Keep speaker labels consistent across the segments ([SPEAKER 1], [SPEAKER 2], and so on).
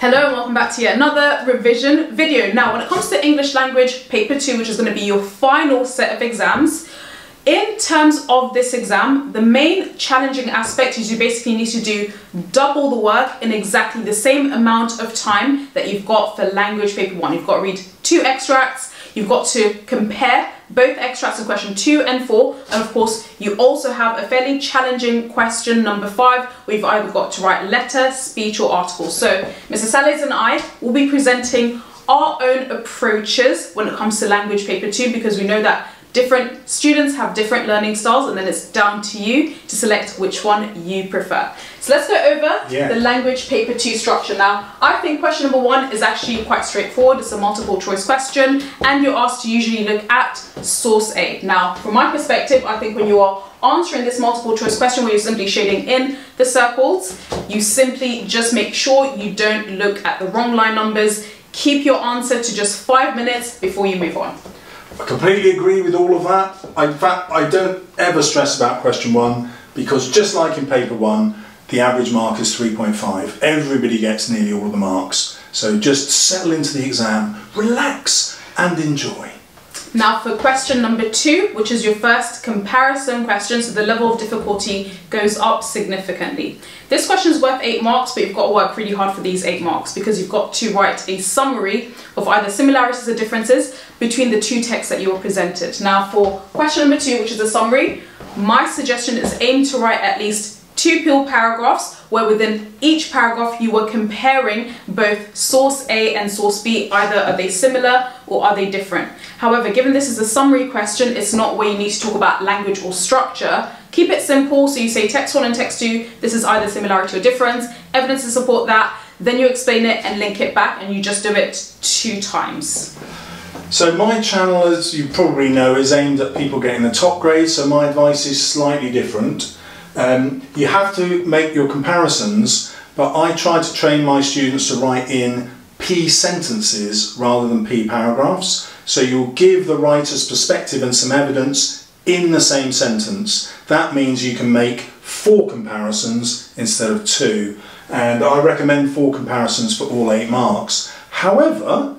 [SPEAKER 1] Hello and welcome back to yet another revision video. Now when it comes to English language paper 2 which is going to be your final set of exams, in terms of this exam, the main challenging aspect is you basically need to do double the work in exactly the same amount of time that you've got for language paper 1. You've got to read two extracts, you've got to compare both extracts of question two and four. And of course, you also have a fairly challenging question number five, where you've either got to write letter, speech, or article. So Mr. Salles and I will be presenting our own approaches when it comes to language paper two, because we know that different students have different learning styles and then it's down to you to select which one you prefer. So let's go over yeah. the language paper 2 structure. Now, I think question number one is actually quite straightforward. It's a multiple choice question and you're asked to usually look at source A. Now, from my perspective, I think when you are answering this multiple choice question where you're simply shading in the circles, you simply just make sure you don't look at the wrong line numbers. Keep your answer to just five minutes before you move on.
[SPEAKER 2] I completely agree with all of that. I, in fact, I don't ever stress about question one because just like in paper one, the average mark is 3.5. Everybody gets nearly all the marks. So just settle into the exam, relax and enjoy.
[SPEAKER 1] Now for question number two, which is your first comparison question, so the level of difficulty goes up significantly. This question is worth eight marks, but you've got to work really hard for these eight marks because you've got to write a summary of either similarities or differences between the two texts that you were presented. Now for question number two, which is a summary, my suggestion is aim to write at least two peel paragraphs where within each paragraph you were comparing both source A and source B. Either are they similar or are they different? However, given this is a summary question, it's not where you need to talk about language or structure. Keep it simple, so you say text 1 and text 2, this is either similarity or difference, evidence to support that, then you explain it and link it back and you just do it two times.
[SPEAKER 2] So my channel, as you probably know, is aimed at people getting the top grade, so my advice is slightly different. Um, you have to make your comparisons, but I try to train my students to write in P sentences rather than P paragraphs. So you'll give the writer's perspective and some evidence in the same sentence. That means you can make four comparisons instead of two. And I recommend four comparisons for all eight marks. However,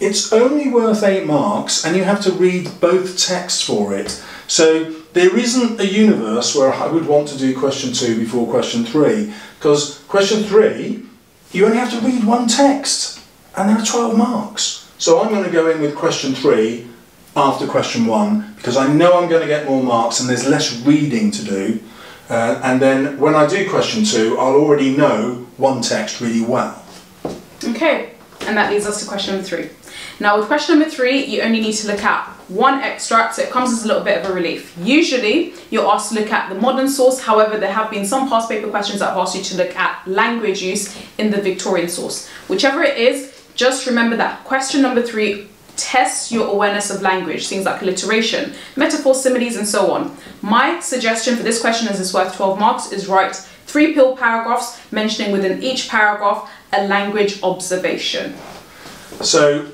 [SPEAKER 2] it's only worth eight marks and you have to read both texts for it. So there isn't a universe where I would want to do question two before question three, because question three, you only have to read one text, and there are 12 marks. So I'm going to go in with question three after question one, because I know I'm going to get more marks and there's less reading to do. Uh, and then when I do question two, I'll already know one text really well.
[SPEAKER 1] Okay, and that leads us to question number three. Now with question number three, you only need to look at one extract, so it comes as a little bit of a relief. Usually, you're asked to look at the modern source, however, there have been some past paper questions that have asked you to look at language use in the Victorian source. Whichever it is, just remember that question number three tests your awareness of language, things like alliteration, metaphor, similes, and so on. My suggestion for this question, as it's worth 12 marks, is write three peel paragraphs mentioning within each paragraph a language observation.
[SPEAKER 2] So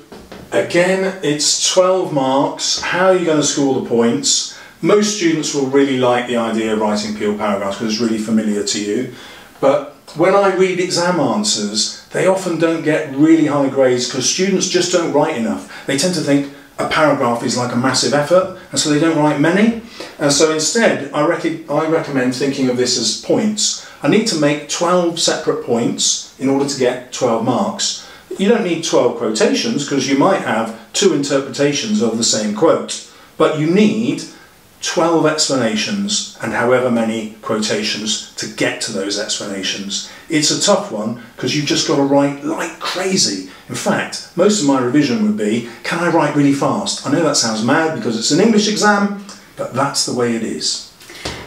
[SPEAKER 2] Again, it's 12 marks. How are you going to score the points? Most students will really like the idea of writing peel paragraphs because it's really familiar to you. But when I read exam answers, they often don't get really high grades because students just don't write enough. They tend to think a paragraph is like a massive effort and so they don't write many. And so instead, I, rec I recommend thinking of this as points. I need to make 12 separate points in order to get 12 marks. You don't need 12 quotations because you might have two interpretations of the same quote, but you need 12 explanations and however many quotations to get to those explanations. It's a tough one because you've just got to write like crazy. In fact, most of my revision would be, can I write really fast? I know that sounds mad because it's an English exam, but that's the way it is.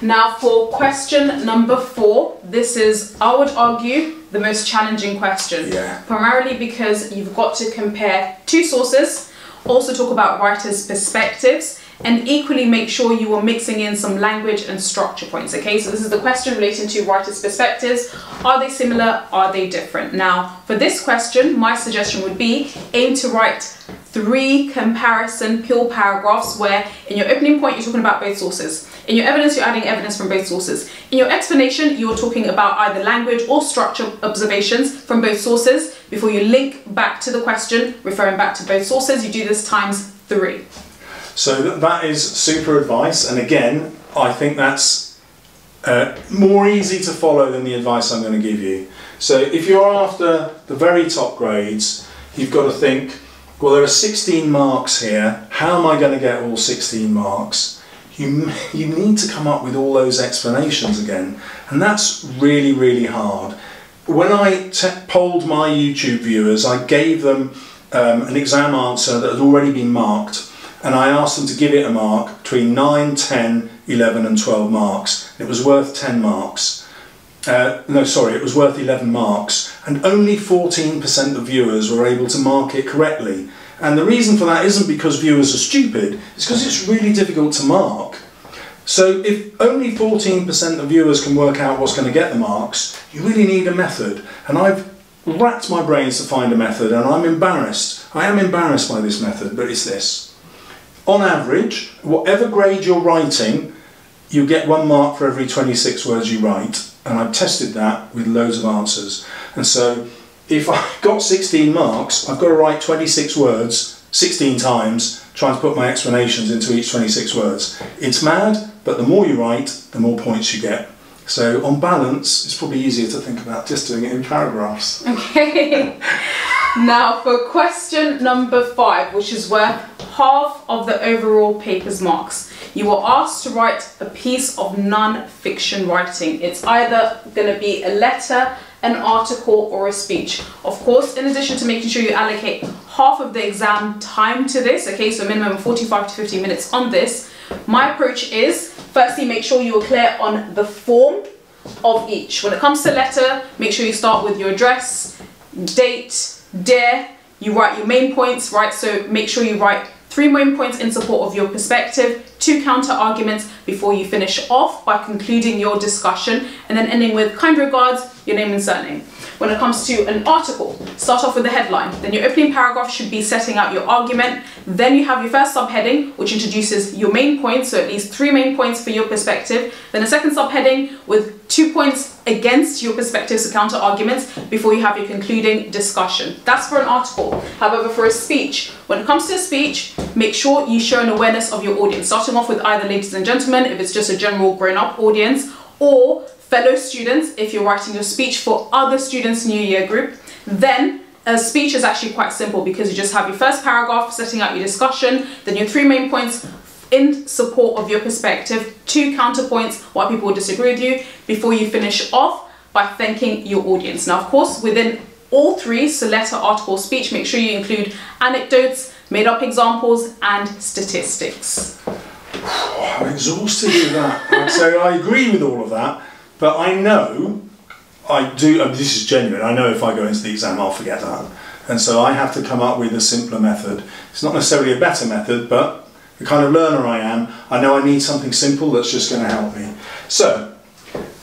[SPEAKER 1] Now for question number four, this is, I would argue, the most challenging question.
[SPEAKER 2] Yeah.
[SPEAKER 1] Primarily because you've got to compare two sources, also talk about writers' perspectives, and equally make sure you are mixing in some language and structure points. Okay, so this is the question relating to writers' perspectives. Are they similar? Are they different? Now, for this question, my suggestion would be aim to write three comparison pure paragraphs where in your opening point you're talking about both sources. In your evidence, you're adding evidence from both sources. In your explanation, you're talking about either language or structure observations from both sources before you link back to the question, referring back to both sources. You do this times three.
[SPEAKER 2] So that is super advice, and again, I think that's uh, more easy to follow than the advice I'm going to give you. So if you're after the very top grades, you've got to think, well, there are 16 marks here. How am I going to get all 16 marks? You, you need to come up with all those explanations again, and that's really, really hard. When I polled my YouTube viewers, I gave them um, an exam answer that had already been marked and I asked them to give it a mark between 9, 10, 11 and 12 marks. It was worth 10 marks. Uh, no, sorry, it was worth 11 marks and only 14% of viewers were able to mark it correctly. And the reason for that isn't because viewers are stupid, it's because it's really difficult to mark. So if only 14% of viewers can work out what's going to get the marks, you really need a method. And I've racked my brains to find a method and I'm embarrassed. I am embarrassed by this method, but it's this on average, whatever grade you're writing, you get one mark for every 26 words you write. And I've tested that with loads of answers. And so if I've got 16 marks, I've got to write 26 words 16 times, trying to put my explanations into each 26 words. It's mad, but the more you write, the more points you get. So on balance, it's probably easier to think about just doing it in paragraphs.
[SPEAKER 1] Okay. now for question number five, which is worth half of the overall paper's marks. You were asked to write a piece of non-fiction writing. It's either going to be a letter, an article or a speech. Of course, in addition to making sure you allocate half of the exam time to this, okay, so minimum 45 to 50 minutes on this, my approach is firstly make sure you are clear on the form of each. When it comes to letter, make sure you start with your address, date, dear, you write your main points, right? So make sure you write three main points in support of your perspective, two counter arguments before you finish off by concluding your discussion, and then ending with kind regards, your name and surname. When it comes to an article, start off with the headline. Then your opening paragraph should be setting out your argument. Then you have your first subheading, which introduces your main points, so at least three main points for your perspective. Then a second subheading with two points against your perspectives or counter arguments before you have your concluding discussion. That's for an article. However, for a speech, when it comes to a speech, make sure you show an awareness of your audience, starting off with either ladies and gentlemen, if it's just a general grown-up audience, or fellow students if you're writing your speech for other students in your year group. Then a speech is actually quite simple because you just have your first paragraph setting out your discussion, then your three main points in support of your perspective, two counterpoints why people disagree with you before you finish off by thanking your audience. Now, of course, within all three, so letter, article, speech, make sure you include anecdotes, made up examples, and statistics.
[SPEAKER 2] I'm exhausted with that. so I agree with all of that. But I know, I do, and this is genuine, I know if I go into the exam I'll forget that. And so I have to come up with a simpler method. It's not necessarily a better method, but the kind of learner I am, I know I need something simple that's just going to help me. So,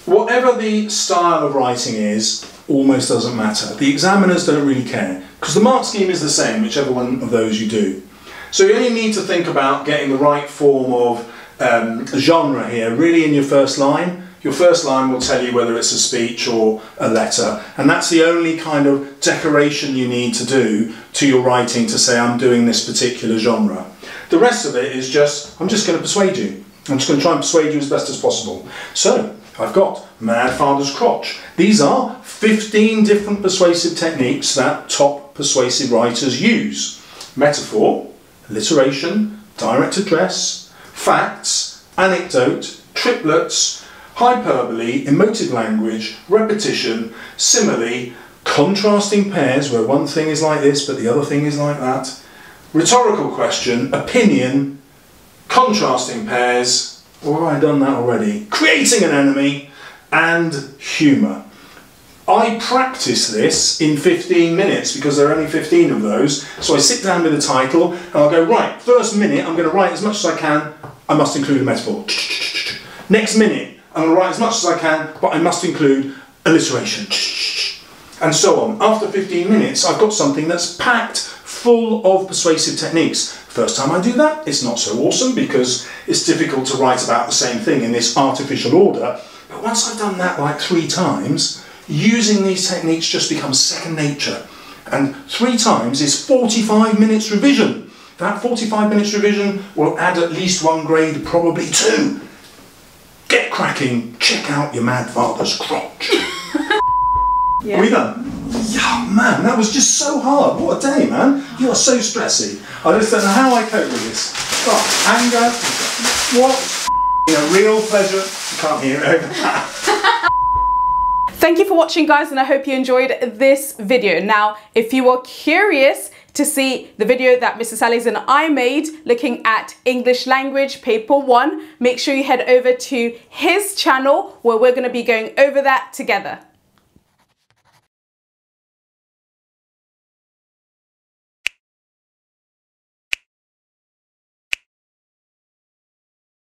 [SPEAKER 2] whatever the style of writing is, almost doesn't matter. The examiners don't really care, because the mark scheme is the same, whichever one of those you do. So you only need to think about getting the right form of um, genre here, really in your first line, your first line will tell you whether it's a speech or a letter, and that's the only kind of decoration you need to do to your writing to say, I'm doing this particular genre. The rest of it is just, I'm just going to persuade you. I'm just going to try and persuade you as best as possible. So, I've got Mad Father's Crotch. These are 15 different persuasive techniques that top persuasive writers use. Metaphor, alliteration, direct address, facts, anecdote, triplets, hyperbole, emotive language, repetition, simile, contrasting pairs where one thing is like this but the other thing is like that, rhetorical question, opinion, contrasting pairs, or have I done that already? Creating an enemy, and humour. I practice this in 15 minutes because there are only 15 of those. So I sit down with the title and I'll go, right, first minute I'm going to write as much as I can. I must include a metaphor. Next minute, I'm going to write as much as I can, but I must include alliteration. And so on. After 15 minutes, I've got something that's packed full of persuasive techniques. First time I do that, it's not so awesome because it's difficult to write about the same thing in this artificial order. But once I've done that like three times, using these techniques just becomes second nature. And three times is 45 minutes revision. That 45 minutes revision will add at least one grade, probably two. Get cracking, check out your mad father's crotch.
[SPEAKER 1] Yeah.
[SPEAKER 2] Are we done? Yeah, man, that was just so hard. What a day, man. You are so stressy. I just don't know how I cope with this. Oh, anger. What? A real pleasure. You can't hear it over that.
[SPEAKER 1] Thank you for watching guys and I hope you enjoyed this video. Now, if you are curious to see the video that Mr. Sally's and I made looking at English language paper one, make sure you head over to his channel where we're gonna be going over that together.